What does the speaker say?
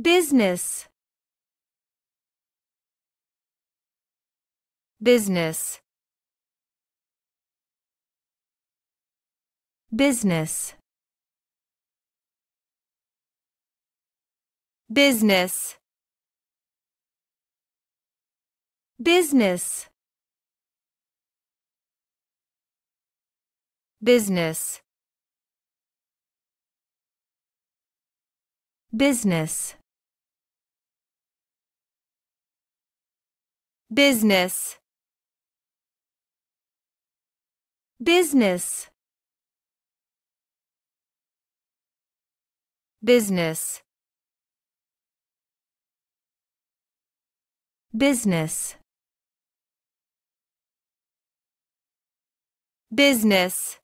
business. Business. Business. Business. Business. Business. Business business. Business. Business. Business. Business